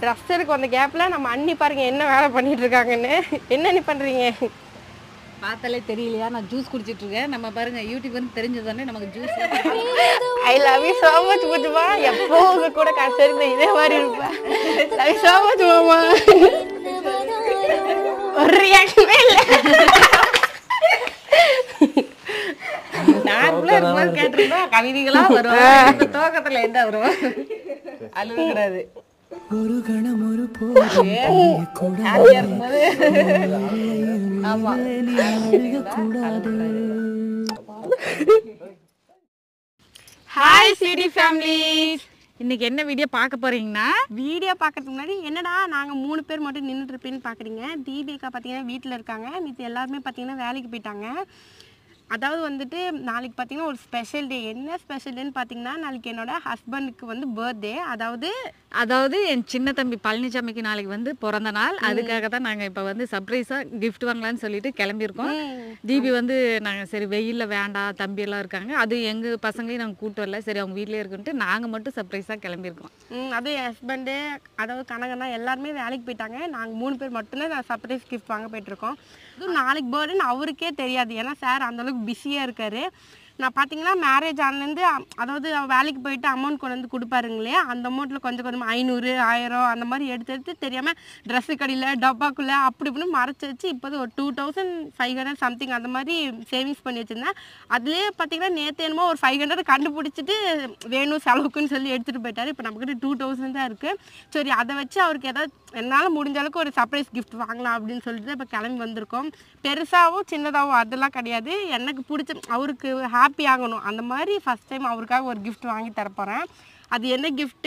Dress எடுக்க வந்த கேப்பில் நம்ம அண்ணி பாருங்க என்ன வேலை பண்ணிட்டு இருக்காங்கன்னு. என்ன நீ பண்ணுறீங்க பார்த்தாலே தெரியலையா? நான் ஜூஸ் குடிச்சிட்டு இருக்கேன். நம்ம பாருங்க யூடியூப்னு தெரிஞ்சதானே நமக்கு juice I love you so much புஜுமா எப்போ உங்க கூட கடைசி இதே மாதிரி இருப்பேன் லவ் யூ so much மாமா. ஒரு ரியாக்ஷனே இல்லை. நார்மலா இருக்கும்போது கேட்டிருந்தா கவிதைகளா வரும். துவக்கத்துல என்ன வரும்? அழுகக்கூடாது ஒரு கணம் ஒரு ஆமா. ஹாய் சிடி ஃபேமிலி இன்னைக்கு என்ன வீடியோ பார்க்க போறீங்கன்னா? வீடியோ பார்க்கறதுக்கு முன்னாடி என்னடா நாங்கள் மூணு பேர் மட்டும் நின்றுட்டு இருப்பேன்னு பார்க்குறீங்க தீபிகா பார்த்தீங்கன்னா வீட்டில் இருக்காங்க. மித்த எல்லாருமே பார்த்தீங்கன்னா வேலைக்கு போயிட்டாங்க. அதாவது வந்துட்டு நாளைக்கு பார்த்தீங்கன்னா ஒரு ஸ்பெஷல் டே என்ன ஸ்பெஷல் டேன்னு பார்த்தீங்கன்னா நாளைக்கு என்னோட ஹஸ்பண்டுக்கு வந்து பர்த்டே அதாவது அதாவது என் சின்ன தம்பி பழனிசாமிக்கு நாளைக்கு வந்து பிறந்த நாள். அதுக்காக தான் நாங்கள் இப்போ வந்து சர்ப்ரைஸாக கிஃப்ட் வாங்கலாம்னு சொல்லிட்டு கிளம்பியிருக்கோம். தீபி வந்து நாங்கள் சரி வெயிலில் வேண்டாம் தம்பி எல்லாம் இருக்காங்க. அது எங்கள் பசங்களையும் நாங்கள் கூட்டு வரல. சரி அவங்க வீட்டிலே இருக்குன்ட்டு நாங்கள் மட்டும் சர்ப்ரைஸாக கிளம்பியிருக்கோம். அதுவும் என் ஹஸ்பண்டு அதாவது கனகனா எல்லாருமே வேலைக்கு போயிட்டாங்க. நாங்கள் மூணு பேர் மட்டும்தான் நான் சர்ப்ரைஸ் கிஃப்ட் வாங்க போயிட்டுருக்கோம் அதுவும் நாளைக்கு பர்த்டேன்னு அவருக்கே தெரியாது. ஏன்னா சார் அந்தளவுக்கு பிஸியாக இருக்காரு. நான் பார்த்தீங்கன்னா மேரேஜ் ஆனலேருந்து அதாவது வேலைக்கு போயிட்டு அமௌண்ட் கொண்டு வந்து கொடுப்பாருங்களே அந்த அமௌண்ட்டில் கொஞ்சம் கொஞ்சம் ஐநூறு ஆயிரம் அந்த மாதிரி எடுத்து எடுத்து தெரியாமல் ட்ரெஸ்ஸு கடையில் டப்பாக்குள்ளே அப்படி இப்படின்னு மறைச்சி வச்சு இப்போது ஒரு two thousand five hundred something அந்த மாதிரி சேவிங்ஸ் பண்ணி வச்சுருந்தேன். அதுலேயே பார்த்தீங்கன்னா நேற்று என்னமோ ஒரு ஃபைவ் ஹண்ட்ரட் கண்டுபிடிச்சிட்டு வேணும் செலவுக்குன்னு சொல்லி எடுத்துகிட்டு போயிட்டார். இப்போ நம்மக்கிட்ட டூ தௌசண்ட் தான் இருக்குது சரி அதை வச்சு அவருக்கு ஏதாவது என்னால் முடிஞ்ச அளவுக்கு ஒரு சர்ப்ரைஸ் கிஃப்ட் வாங்கலாம் அப்படின்னு சொல்லிட்டு இப்போ கிளம்பி வந்திருக்கோம். பெருசாகவும் சின்னதாகவும் அதெல்லாம் கிடையாது. எனக்கு பிடிச்ச அவருக்கு ஹாப்பி ஆகணும். அந்த மாதிரி ஃபஸ்ட் டைம் அவருக்காக ஒரு கிஃப்ட் வாங்கி தரப்போகிறேன் அது என்ன gift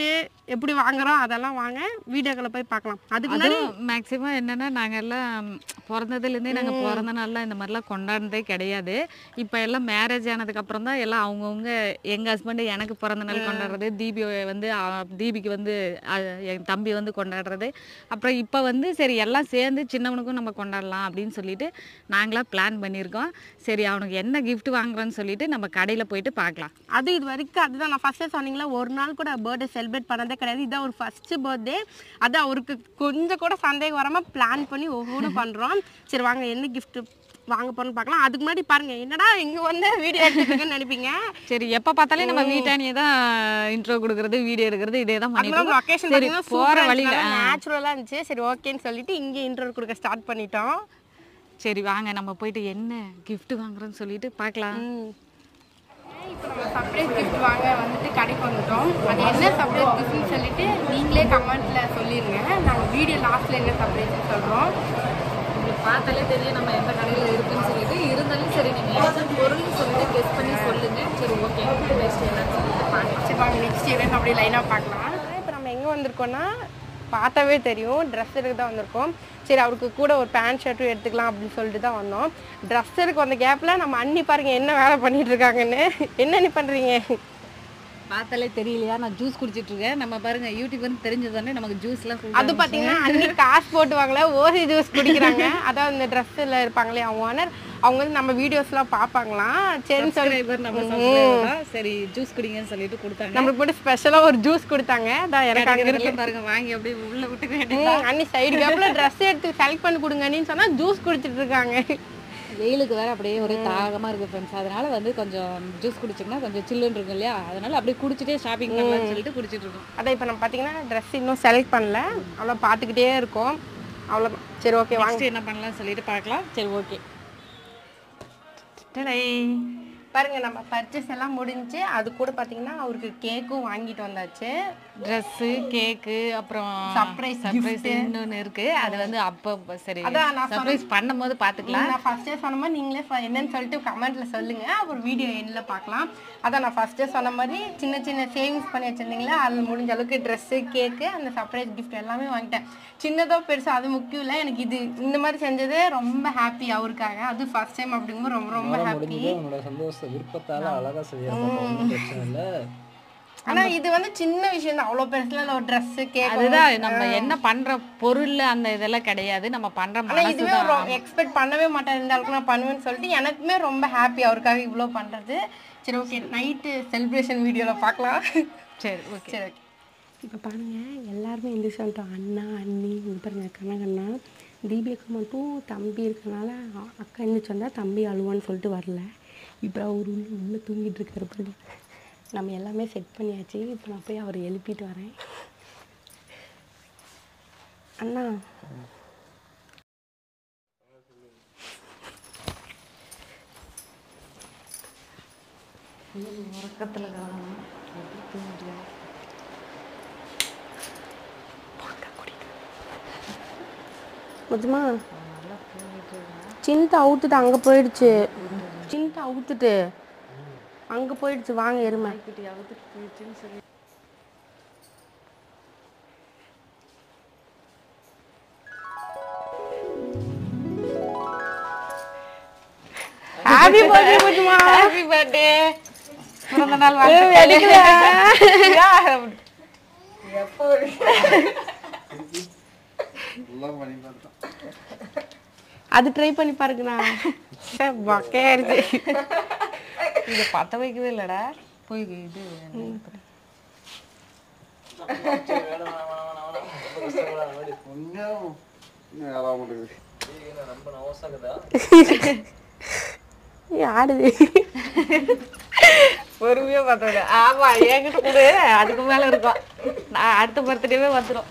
எப்படி வாங்குறோம் அதெல்லாம் வாங்க வீடியோக்களை போய் பார்க்கலாம். அதுக்கு முன்னாடி மேக்ஸிமம் என்னன்னா நாங்கள் எல்லாம் பிறந்ததுலேருந்தே நாங்கள் பிறந்த நாள்லாம் இந்த மாதிரிலாம் கொண்டாடுனதே கிடையாது. இப்போ எல்லாம் மேரேஜ் ஆனதுக்கு அப்புறம் தான் எல்லாம் அவங்கவுங்க எங்கள் ஹஸ்பண்டு எனக்கு பிறந்த நாள் கொண்டாடுறது தீபி வந்து தீபிக்கு வந்து என் தம்பி வந்து கொண்டாடுறது. அப்புறம் இப்போ வந்து சரி எல்லாம் சேர்ந்து சின்னவனுக்கும் நம்ம கொண்டாடலாம் அப்படின்னு சொல்லிட்டு நாங்களாம் பிளான் பண்ணியிருக்கோம். சரி அவனுக்கு என்ன gift வாங்குறோன்னு சொல்லிட்டு நம்ம கடையில் போயிட்டு பார்க்கலாம். அது இது வரைக்கும் அதுதான். நான் ஃபஸ்ட்டே சொன்னீங்களா ஒரு நாள் கூட பர்த்டே செலிப்ரேட் பண்ணதே கிடையாது. இதான் ஒரு ஃபஸ்ட்டு பர்த்டே அது அவருக்கு கொஞ்சம் கூட சந்தேகம் வராமல் பிளான் பண்ணி ஒவ்வொன்றும் பண்ணுறோம் சரி வாங்க என்ன gift வாங்க போறோம்னு பார்க்கலாம். அதுக்கு முன்னாடி பாருங்க என்னடா இங்கே வந்து வீடியோ எடுத்துருக்கேன்னு நினைப்பீங்க? சரி எப்போ பார்த்தாலே நம்ம வீட்டானியே தான் இன்ட்ரோ கொடுக்கறது வீடியோ எடுக்கிறது இதே தான் அது பண்ணிட்டு லொக்கேஷன் சரி போகிற வழியில் நேச்சுரலாக இருந்துச்சு. சரி ஓகேன்னு சொல்லிட்டு இங்கே இன்டர்வியூ கொடுக்க ஸ்டார்ட் பண்ணிட்டோம். சரி வாங்க நம்ம போயிட்டு என்ன gift வாங்குறோன்னு சொல்லிட்டு பார்க்கலாம். சர்ப்ரைஸ் கிஃப்ட் வாங்க வந்துட்டு கடைக்கு வந்துட்டோம். அது என்ன சர்ப்ரைஸ் கிஃப்ட்னு சொல்லிட்டு நீங்களே கமெண்ட்ல சொல்லிருங்க. நாங்கள் வீடியோ லாஸ்ட்ல என்ன சர்ப்ரைஸ்னு சொல்கிறோம் பார்த்தாலே தெரியும் நம்ம எந்த கடையில் இருக்குன்னு சொல்லிட்டு. இருந்தாலும் சரி நீங்கள் என்ன பொருள்னு சொல்லிட்டு கெஸ் பண்ணி சொல்லுங்க. சரி ஓகே நெக்ஸ்ட் என்னன்னு சொல்லிட்டு பார்க்கலாம் சரி வாங்க நெக்ஸ்ட் இயர் அப்படியே லைனாக பார்க்கலாம். இப்போ நம்ம எங்கே வந்திருக்கோம்னா பார்த்தாவே தெரியும். ட்ரெஸ் எடுக்க தான் வந்திருக்கோம். சரி அவருக்கு கூட ஒரு பேண்ட் ஷர்ட்டும் எடுத்துக்கலாம் அப்படின்னு சொல்லிட்டு தான் வந்தோம். ட்ரெஸ் எடுக்க வந்த கேப்பில் நம்ம அண்ணி பாருங்க என்ன வேலை பண்ணிட்டு இருக்காங்கன்னு. என்ன நீ பண்ணுறீங்க பார்த்தாலே தெரியலையா? நான் ஜூஸ் குடிச்சிட்டு இருக்கேன். நம்ம பாருங்க யூடியூப்னு தெரிஞ்சதானே நமக்கு ஜூஸ்லாம் அது பார்த்தீங்கன்னா அன்னி காசு போட்டு வாங்கல ஓசி ஜூஸ் குடிக்கிறாங்க. அதாவது இந்த ட்ரெஸ்ஸில் இருப்பாங்களே அவங்க ஓனர் அவங்க வந்து நம்ம வீடியோஸ்லாம் பார்ப்பாங்களாம் சரின்னு சொல்லி தான். சரி ஜூஸ் குடிங்கன்னு சொல்லிட்டு கொடுத்தாங்க. நம்மளுக்கு மட்டும் ஸ்பெஷலாக ஒரு ஜூஸ் கொடுத்தாங்க. அதான் எனக்கு அங்கே இருக்கு. பாருங்க வாங்கி அப்படியே உள்ள விட்டு வேண்டியது சைடு கேப்பில் ட்ரெஸ் எடுத்து செலக்ட் பண்ணி கொடுங்கன்னு சொன்னால் ஜூஸ் குடிச்சிட்டு இருக்காங்க. வெயிலுக்கு வேற அப்படியே ஒரே தாகமா இருக்கு ஃப்ரெண்ட்ஸ் அதனால வந்து கொஞ்சம் ஜூஸ் குடிச்சோம்னா கொஞ்சம் சில்லுன்னு இருக்கும் இல்லையா? அதனால அப்படியே குடிச்சிட்டே ஷாப்பிங் பண்ணலாம்னு சொல்லிட்டு குடிச்சிட்டு இருக்கோம். அதான் இப்போ நம்ம பார்த்தீங்கன்னா ட்ரெஸ் இன்னும் செலக்ட் பண்ணல. அவ்வளோ பார்த்துக்கிட்டே இருக்கோம். அவ்வளோதான் சரி ஓகே வாங்க. என்ன பண்ணலாம்னு சொல்லிட்டு பார்க்கலாம். சரி ஓகே 对嘞 பாருங்க நம்ம பர்ச்சேஸ் எல்லாம் முடிஞ்சு அது கூட பார்த்தீங்கன்னா அவருக்கு கேக்கும் வாங்கிட்டு வந்தாச்சு. ட்ரெஸ்ஸு கேக்கு அப்புறம் Surprise சர்ப்ரைஸ் இன்னொன்று இருக்கு. அது வந்து அப்போ சரி அதான் நான் சர்ப்ரைஸ் பண்ணும்போது பார்த்துக்கலாம் நான் ஃபர்ஸ்டே சொன்ன மாதிரி நீங்களே ஃப- என்னன்னு சொல்லிட்டு கமெண்ட்ல சொல்லுங்க. அப்புறம் வீடியோ எண்ணில் பார்க்கலாம் அதான் நான் ஃபர்ஸ்டே சொன்ன மாதிரி சின்ன சின்ன சேவிங்ஸ் பண்ணி வச்சிருந்தீங்களா? அதில் முடிஞ்ச அளவுக்கு ட்ரெஸ்ஸு கேக்கு அந்த சர்ப்ரைஸ் கிஃப்ட் எல்லாமே வாங்கிட்டேன். சின்னதோ பெருசோ அது முக்கியம் இல்லை. எனக்கு இது இந்த மாதிரி செஞ்சதே ரொம்ப ஹாப்பி அவருக்காக. அது ஃபர்ஸ்ட் டைம் அப்படிங்கும்போது ரொம்ப ரொம்ப ஹாப்பி முடிஞ்சது உன்னோட சந்தோஷ விருப்பத்தால அழகா செய்யறப்ப ஒன்றும் பிரச்சனை இல்லை. ஆனா இது வந்து சின்ன விஷயம் தான். அவ்வளோ பெருசுல ஒரு ட்ரெஸ்ஸு கேக் அதுதான் நம்ம என்ன பண்ற பொருள் அந்த இதெல்லாம் கிடையாது. நம்ம பண்ற ஆனா மனசு இதுவே எக்ஸ்பெக்ட் பண்ணவே மாட்டேன். இந்த அளவுக்கு நான் பண்ணுவேன்னு சொல்லிட்டு எனக்குமே ரொம்ப ஹாப்பி அவருக்காக இவ்வளோ பண்றது. சரி ஓகே நைட்டு செலிப்ரேஷன் வீடியோவில் பார்க்கலாம். சரி ஓகே சரி ஓகே இப்போ பாருங்கள் எல்லாருமே எந்திரிச்சு வந்துட்டோம். அண்ணா அண்ணி இங்கே பாருங்க கண்ணகண்ணா தீபி அக்கா மட்டும் தம்பி இருக்கனால அ- அக்கா எந்திரிச்சு வந்தால் தம்பி அழுவான்னு சொல்லிட்டு வரல. இப்போ அவர் உள்ள உள்ளே தூங்கிட்டு இருக்காரு பாருங்க. நம்ம எல்லாமே செட் பண்ணியாச்சு. இப்போ நான் போய் அவரை எழுப்பிட்டு வரேன். அண்ணா. உறக்கத்தில் கவனம் முஜமா சின்ன அவுத்துட்டு அங்கே போயிடுச்சு. சின்ன அவுத்துட்டு. அங்கே போயிடுச்சு. வாங்க எருமை. ஹாப்பி பர்த்டே முஜமா ஹாப்பி பர்த்டே பிறந்த நாள் எல்லாம் பண்ணி பார்த்தோம் அது ட்ரை பண்ணி பாருங்கண்ணா. பக்கையாயிருச்சு இதை பத்த வைக்கவே இல்லைடா. போய் இது ஆடுது பொறுமையா பார்த்தோம் ஆமா என்கிட்ட கொடு அதுக்கு மேல இருக்கும் நான் அடுத்த பர்த்டேவே வந்துடும்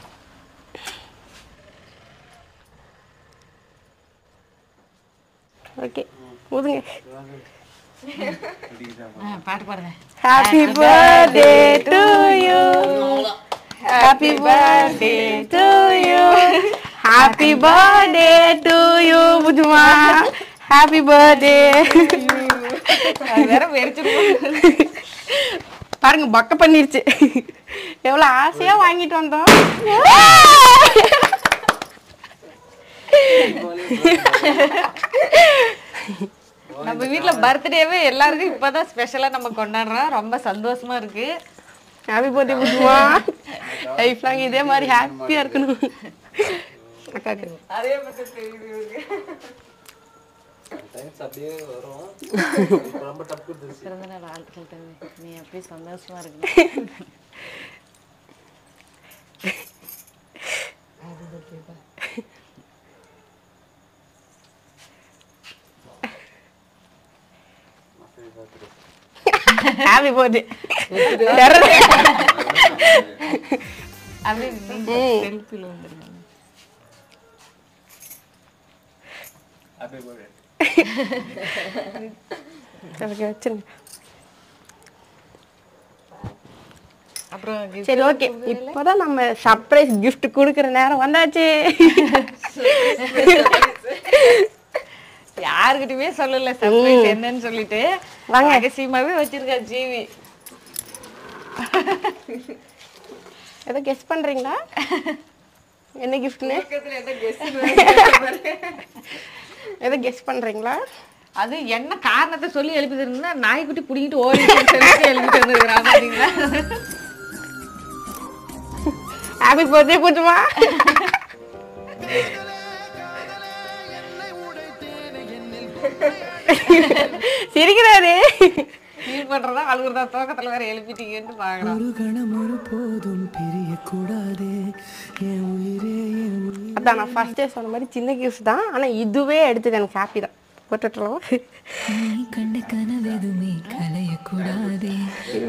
ஓகே. ஊதுங்க பாட்டு பாடுங்க. Happy birthday to you happy birthday to you happy birthday to you புஜுமா happy birthday வேற பாருங்க பக்க பண்ணிருச்சு. எவ்வளவு ஆசையா வாங்கிட்டு வந்தோம். நம்ம வீட்ல பர்த்டேவே எல்லாருக்கும் இப்பதான் ஸ்பெஷலா நம்ம கொண்டாடுறோம். ரொம்ப சந்தோஷமா இருக்கு. ஹாப்பி பர்த்டே புஜுமா லைஃப் லாங் இதே மாதிரி ஹாப்பியா இருக்கணும். அக்காக்கு. அதே நீ அப்படியே சந்தோஷமா இருக்கு. ஹாப்பி பர்த்டே அப்படியே செல்ஃபில வந்துருங்க ஹாப்பி பர்த்டே வச்சிருங்க அப்புறம் gift சரி ஓகே இப்போதான் நம்ம சர்ப்ரைஸ் gift கொடுக்குற நேரம் வந்தாச்சு யாருக்கிட்டயுமே சொல்லல. சர்ப்ரைஸ் என்னன்னு சொல்லிட்டு வாங்க. ரகசியமாவே வச்சிருக்கா ஜீவி. ஏதோ கெஸ் பண்றீங்களா? என்ன கிஃப்ட்னு ஏதோ கெஸ் பண்றீங்களா? அது என்ன காரணத்தை சொல்லி எழுப்பி தருங்கன்னா நாய்க்குட்டி புடிங்கிட்டு ஓடிட்டு சொல்லிட்டு எழுப்பிட்டு வந்துருக்கான் பாத்தீங்களா? ஹாப்பி பர்த்டே பூஜுமா சிரிக்கிறாரு. ஃபீல் பண்றதா? அழுகுறதா? தூக்கத்துல வேற எழுப்பிட்டீங்கன்னு பாக்கலாம் ஒரு கணம் ஒரு போதும் என் உயிர் அதான் நான் ஃபர்ஸ்டே சொன்ன மாதிரி சின்ன கிஃப்ட் தான். ஆனா இதுவே எடுத்தது எனக்கு ஹாப்பி தான். போட்டுட்டுருவோம் நீ கண்ட கனவெதுமே கலையக்கூடாதே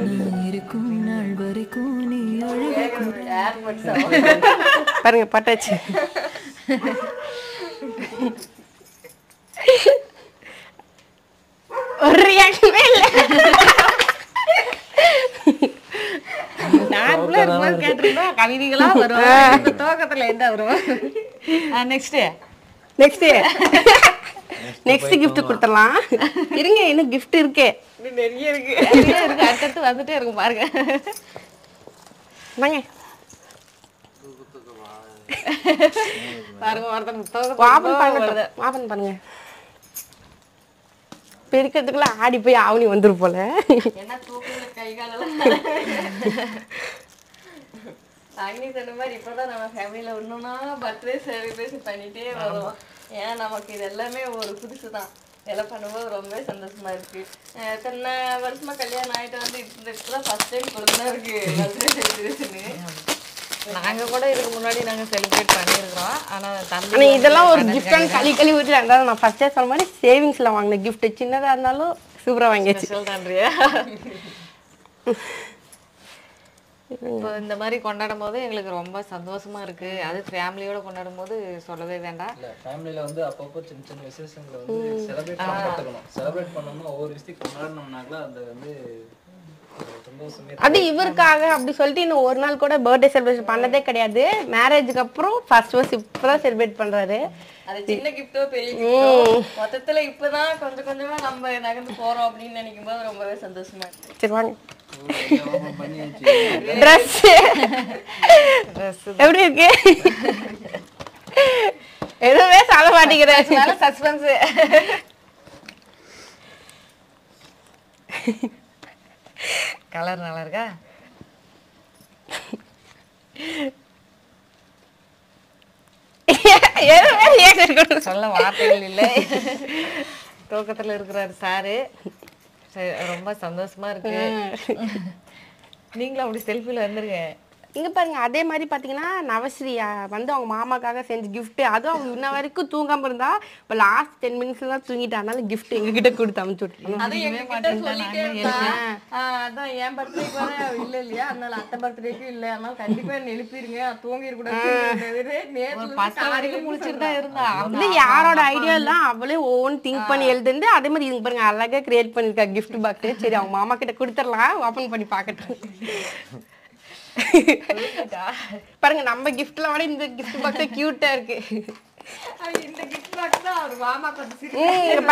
நான் இருக்கும் நாள் வரைக்கும் நீ அழகக்கூடாது. பாருங்க பட்டாச்சு. ஒரு ரியாக்ஷனே இல்லை நார்மலா இருக்கும்போது கேட்டிருந்தா கவிதைகளா இந்த துவக்கத்துல என்ன வரும்? நெக்ஸ்ட் நெக்ஸ்ட் நெக்ஸ்ட் gift கொடுத்துடலாம். இருங்க இன்னும் gift இருக்கே. நிறைய இருக்கு. நிறைய இருக்கு. அடுத்தடுத்து வந்துட்டே இருக்கும் பாருங்க. வாங்க. பாருங்க ஒருத்தன் வாபன் பண்ணுங்க வாபன் பண்ணுங்க பெருக்கிறதுக்குள்ள ஆடி போய் ஆவணி வந்துரும் போல. என்ன கை காலெல்லாம் அக்னி சொன்ன மாதிரி இப்பதான் நம்ம ஃபேமிலியில ஒண்ணுனா பர்த்டே செலிப்ரேஷன் பண்ணிட்டே வரோம் ஏன்னா நமக்கு இது எல்லாமே ஒரு புதுசு தான் இதெல்லாம் பண்ணும்போது ரொம்ப சந்தோஷமா இருக்கு. அஹ் இத்தனை வருஷமா கல்யாணம் ஆகிட்டு வந்து இந்த இப்பதான் ஃபர்ஸ்ட் டைம் கொடுத்தா இருக்கு birthday செலிப்ரேஷனு நாங்க கூட இதுக்கு முன்னாடி நாங்க செலிப்ரேட் பண்ணியிருக்கிறோம். ஆனா தம்பி ஆனால் இதெல்லாம் ஒரு கிஃப்டான களி களி ஊற்றி இருந்தாலும் நான் ஃபஸ்ட்டே சொன்ன மாதிரி சேவிங்ஸில் வாங்கின gift. சின்னதாக இருந்தாலும் சூப்பராக வாங்கியாச்சு. தான்றியா. இப்போ இந்த மாதிரி கொண்டாடும் போது எங்களுக்கு ரொம்ப சந்தோஷமா இருக்கு. அது ஃபேமிலியோட கொண்டாடும் போது சொல்லவே வேண்டாம். இல்ல ஃபேமிலியில வந்து அப்பப்போ சின்ன சின்ன விசேஷங்களை வந்து செலிப்ரேட் பண்ண கற்றுக்கணும் செலிப்ரேட் பண்ணோம்னா ஒவ்வொரு விஷயத்தையும் கொண்டாடினோம்னாக்கா அது வந்து அது இவருக்காக அப்படி சொல்லிட்டு இன்னும் ஒரு நாள் கூட பர்த்டே செலிப்ரேஷன் பண்ணதே கிடையாது. மேரேஜுக்கு அப்புறம் ஃபர்ஸ்ட் ஃபர்ஸ்ட் இப்போ தான் செலிப்ரேட் பண்ணுறாரு அது சின்ன கிஃப்டோ பெரிய கிஃப்டோ மொத்தத்துல இப்பதான் கொஞ்சம் கொஞ்சமா நம்ம நகர்ந்து போறோம் அப்படின்னு நினைக்கும் போது ரொம்பவே சந்தோஷமா இருக்கு. சரி வாங்க. ட்ரெஸ் எப்படி இருக்கு? எதுவுமே சொல்ல மாட்டேங்கிறேன் சஸ்பென்ஸ் கலர் நல்லா இருக்கா. சொல்ல வார்த்தைகள் இல்லை. தூக்கத்துல இருக்கிறாரு சாரு. சரி, ரொம்ப சந்தோஷமா இருக்கு. நீங்களும் அப்படி செல்ஃபில வந்துருங்க. இங்க பாருங்க அதே மாதிரி பாத்தீங்கன்னா நவஸ்ரீ வந்து அவங்க மாமாக்காக செஞ்ச gift. அதுவும் அவங்க இன்ன வரைக்கும் தூங்காம இருந்தா இப்ப லாஸ்ட் டென் மினிட்ஸ்ல தான் தூங்கிட்டா அதனால gift எங்க கிட்ட கொடுத்து அமுச்சு எங்ககிட்ட அதான் என் பர்த்டேக்கு வர இல்ல இல்லையா? அதனால அத்தை பர்த்டேக்கும் இல்ல. அதனால கண்டிப்பா என்ன எழுப்பிருங்க. தூங்கிட கூடாது பத்து வரைக்கும் முடிச்சிட்டு தான் இருந்தா. இது யாரோட ஐடியா எல்லாம் அவளே ஓன் திங்க் பண்ணி எழுதுந்து அதே மாதிரி இதுங்க பாருங்க அழகா கிரியேட் பண்ணிருக்கா gift பாக்ஸ் சரி அவங்க மாமா கிட்ட கொடுத்துடலாம். ஓபன் பண்ணி பார்க்கட்டும். பாருங்க நம்ம கிஃப்ட்ல விட இந்த கிஃப்ட் பாக்ஸ் கியூட்டா இருக்கு. கிஃப்ட்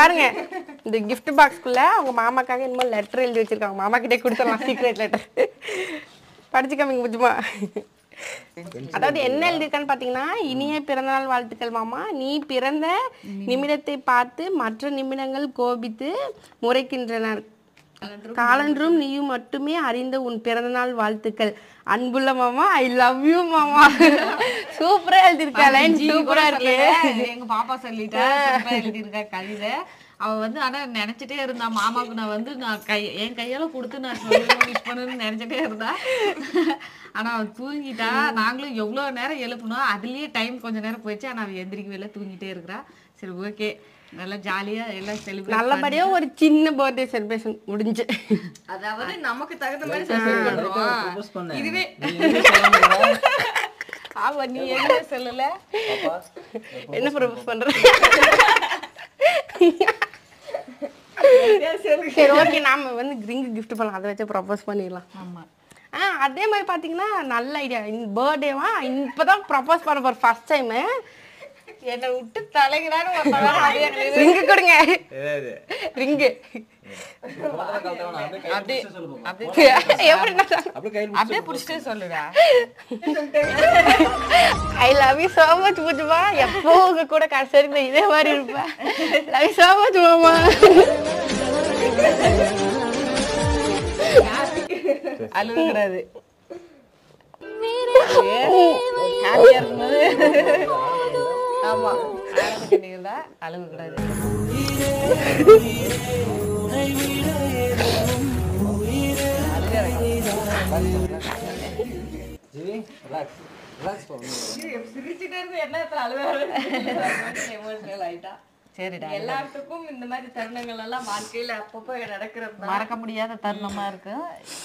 பாருங்க. இந்த gift பாக்ஸ்க்குள்ள அவங்க மாமாக்காக என்னமோ லெட்டர் எழுதி வச்சிருக்காங்க. மாமா கிட்டே கொடுத்துடலாம் சீக்ரெட் லெட்டர் படிச்சு காமிங்க புஜுமா அதாவது என்ன எழுதியிருக்கான்னு பார்த்தீங்கன்னா இனிய பிறந்தநாள் வாழ்த்துக்கள் மாமா. நீ பிறந்த நிமிடத்தை பார்த்து மற்ற நிமிடங்கள் கோபித்து முறைக்கின்றனர். காலன்றும் நீயும். மட்டுமே அறிந்த உன் பிறந்தநாள் வாழ்த்துக்கள். அன்புள்ள மாமா ஐ லவ் யூ மாமா. சூப்பரா எழுதியிருக்கா லைன்? சூப்பரா இருக்கு. எங்க பாப்பா சொல்லிட்டா. எழுதியிருக்கா கவிதை. அவ வந்து ஆனா நினைச்சிட்டே இருந்தா. மாமாவுக்கு நான் வந்து நான் கை என் கையால கொடுத்து நான் விஷ் பண்ணணும்னு நினைச்சிட்டே இருந்தா. ஆனா அவ தூங்கிட்டா. நாங்களும் எவ்வளவு நேரம் எழுப்பணும் அதுலயே டைம் கொஞ்ச நேரம் போயிடுச்சு. ஆனா அவ எந்திரிக்கவே இல்லை தூங்கிட்டே இருக்கிறா. சரி ஓகே நல்லா ஜாலியா எல்லாம் செலிப்ரேட் நல்லபடியா ஒரு சின்ன பர்த்டே செலிப்ரேஷன் முடிஞ்சு. அதாவது நமக்கு தகுந்த மாதிரி செலிப்ரேட் பண்றோம். இதுவே. ஆமா நீ எதுவுமே சொல்லல? என்ன ப்ரப்போஸ் பண்ற? சரி ஓகே நாம வந்து ரிங் கிஃப்ட் பண்ணலாம். அதை வச்சு ப்ரப்போஸ் பண்ணிடலாம். ஆமா. ஆ அதே மாதிரி பார்த்தீங்கன்னா நல்ல ஐடியா பர்த்டேவா இப்போதான் ப்ரப்போஸ் பண்ண போகிற ஃபர்ஸ்ட் டைமு என்னை விட்டு தலைகிறான்னு ரிங்கு கொடுங்க. ரிங்கு. அப்படியே புடிச்சிட்டே சொல்லுடா I love you so much புஜுமா எப்போ உங்க கூட கடைசி வரைக்கும் இதே மாதிரி இருப்பேன் லவ் யூ so மச் மாமா அழுகக்கூடாது ஹாப்பியா இருக்கும்போது. ஆமா. என்ன அழுவே எமோஷனல் ஆயிட்டா. சரிடா. எல்லாத்துக்கும் இந்த மாதிரி தருணங்கள் எல்லாம் வாழ்க்கையில அப்பப்போ நடக்கிறது தான். மறக்க முடியாத தருணமா இருக்கு.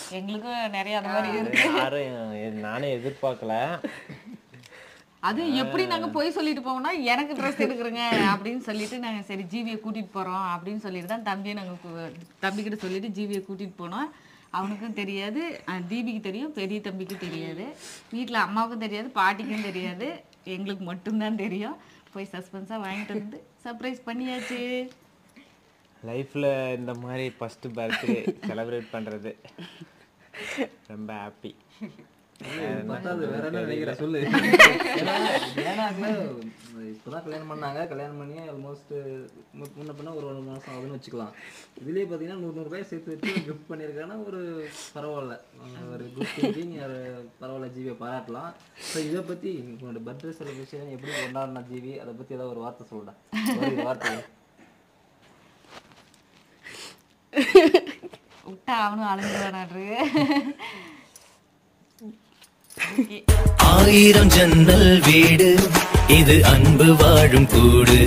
எங்களுக்கும் நிறைய அந்த மாதிரி இருக்கு. யாரும் எ- நானே எதிர்பார்க்கல. அது எப்படி நாங்க போய் சொல்லிட்டு போவோம்னா எனக்கு ட்ரெஸ் எடுக்கிறேங்க அப்படின்னு சொல்லிட்டு நாங்க சரி ஜீவியை கூட்டிட்டு போறோம் அப்படின்னு சொல்லிட்டு தான் தம்பியை நாங்க தம்பிக்கிட்ட சொல்லிட்டு ஜீவியை கூட்டிட்டு போனோம். அவனுக்கும் தெரியாது தீபிக்கு தெரியும் பெரிய தம்பிக்கு தெரியாது. வீட்டில் அம்மாவுக்கும் தெரியாது பாட்டிக்கும் தெரியாது எங்களுக்கு மட்டும்தான் தெரியும். போய் சஸ்பென்ஸாக வாங்கிட்டு வந்து சர்ப்ரைஸ் பண்ணியாச்சு. லைஃப்பில் இந்த மாதிரி ஃபஸ்ட்டு பர்த்டே செலிப்ரேட் பண்ணுறது ரொம்ப ஹாப்பி சொல்லு. இப்போதான் கல்யாணம் பண்ணாங்க. கல்யாணம் பண்ணி ஆல்மோஸ்ட் முன்ன பண்ண ஒரு ஒரு மாதம் ஆகுதுன்னு வச்சுக்கலாம். இதுலேயே பார்த்தீங்கன்னா நூறு நூறுபாய் சேர்த்து வச்சு கிஃப்ட் ஒரு பரவாயில்ல. ஒரு குட் திங்கிங் பரவாயில்ல ஜிவியை பாராட்டலாம். இதை பற்றி உங்களோட பர்த்டே செலிப்ரேஷன் எப்படி கொண்டாடினா ஜிவி? அதை பற்றி ஏதாவது ஒரு வார்த்தை சொல்கிறேன் வார்த்தை. விட்டா அவனும் அழுந்துவானாரு ஆயிரம் ஜன்னல் வீடு இது அன்பு வாழும் கூடு.